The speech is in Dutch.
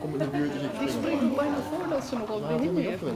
Kom in de buurt. Die springen bijna voordat ze nog al heen hebben.